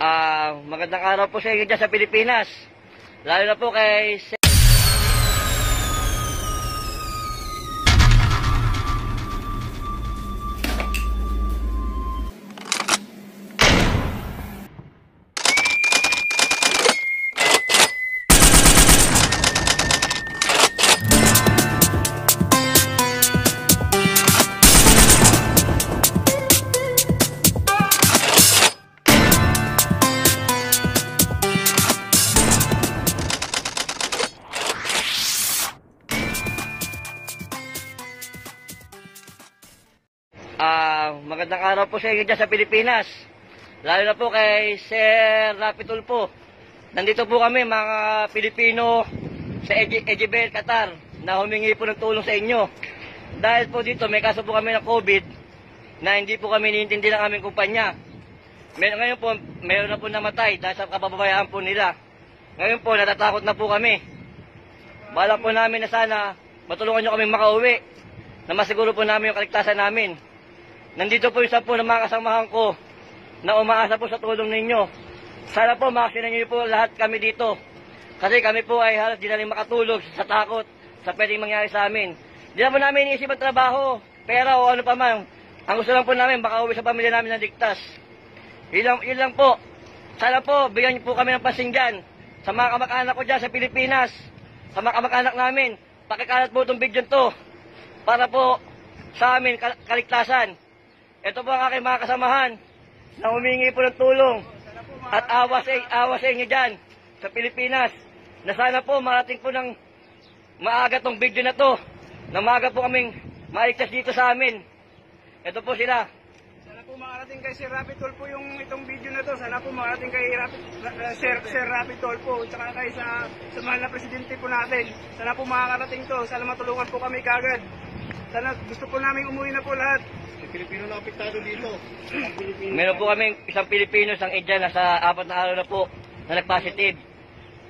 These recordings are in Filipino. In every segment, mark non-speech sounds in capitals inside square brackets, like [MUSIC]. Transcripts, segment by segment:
Ah, magandang araw po sa inyo dyan sa Pilipinas. Lalo na po kay Ah, magandang araw po sa inyo dyan sa Pilipinas. Lalo na po kay Sir Rapi Tulfo. Nandito po kami mga Pilipino sa Eji- Ejibel, Qatar na humingi po ng tulong sa inyo. Dahil po dito may kaso po kami ng COVID na hindi po kami niintindi ng aming kumpanya. Mer ngayon po, meron na po namatay dahil sa kapababayaan po nila. Ngayon po, natatakot na po kami. Balak po namin na sana matulungan nyo kami makauwi na masiguro po namin yung kaligtasan namin. Nandito po isa po ng mga kasamahan ko na umaasa po sa tulong ninyo. Sana po makasinan niyo po lahat kami dito. Kasi kami po ay halos di na makatulog sa takot sa pwedeng mangyari sa amin. Di na namin iniisip ang trabaho, pera o ano pa man. Ang gusto lang po namin, baka uwi sa pamilya namin ng ligtas. Yun lang, yun lang po. Sana po, bigyan niyo po kami ng pasing dyan. Sa mga kamag-anak ko dyan sa Pilipinas. Sa mga kamag-anak namin. Pakikalat po itong video to. Para po sa amin kal- kaligtasan. Ito po ang aking mga kasamahan na humingi po ng tulong at awa sa, awa sa inyo dyan sa Pilipinas na sana po marating po ng maaga tong video na to na maaga po kaming maligtas dito sa amin. Ito po sila. Sana po makarating kay Sir Rapi Tolpo yung itong video na to. Sana po makarating kay Rapi, uh, Sir, Sir Rapi Tolpo. Tsaka kay sa, sa mahal na presidente po natin. Sana po makakarating to. Sana matulungan po kami kagad. Sana gusto po namin umuwi na po lahat. Pilipino na apektado dito. [LAUGHS] Meron po kaming isang Pilipino, isang Indian na sa apat na araw na po na nag-positive.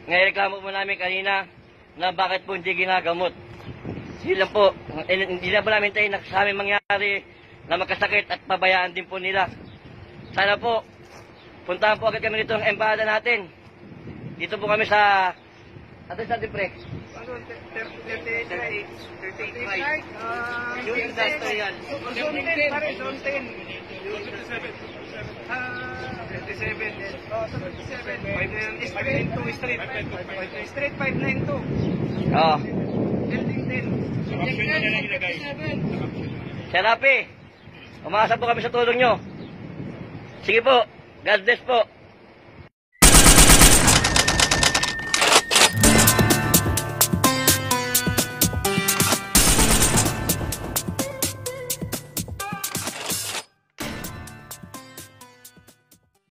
Ngayon reklamo po namin kanina na bakit po hindi ginagamot. Lang po. Hindi na po namin tayo na sa amin mangyari na magkasakit at pabayaan din po nila. Sana po, puntahan po agad kami dito ng embahada natin. Dito po kami sa... Ato sa Dipre. 38, 38, Yung industrial. Zone 10, pare, zone 10. Ah, 27. Oh, sa 27. Street 2, street. Street 592. Oo. Building 10. Sir Rapi, umaasa po kami sa tulong nyo. Sige po, God bless po.